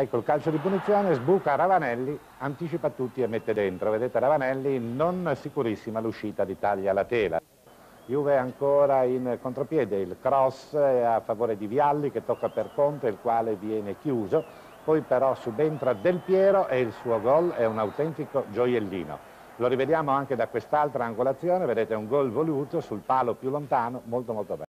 Ecco il calcio di punizione, sbuca Ravanelli, anticipa tutti e mette dentro. Vedete Ravanelli non sicurissima l'uscita di taglia la tela. Juve ancora in contropiede, il cross a favore di Vialli che tocca per Conte, il quale viene chiuso. Poi però subentra Del Piero e il suo gol è un autentico gioiellino. Lo rivediamo anche da quest'altra angolazione, vedete un gol voluto sul palo più lontano, molto molto bello.